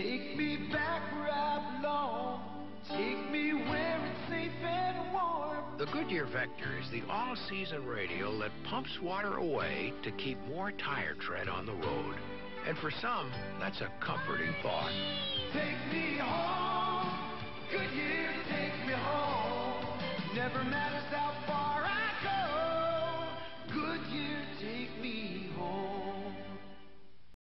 Take me back where I belong. Take me where it's safe and warm. The Goodyear Vector is the all-season radial that pumps water away to keep more tire tread on the road. And for some, that's a comforting thought. Take me home. Goodyear, take me home. Never matters how far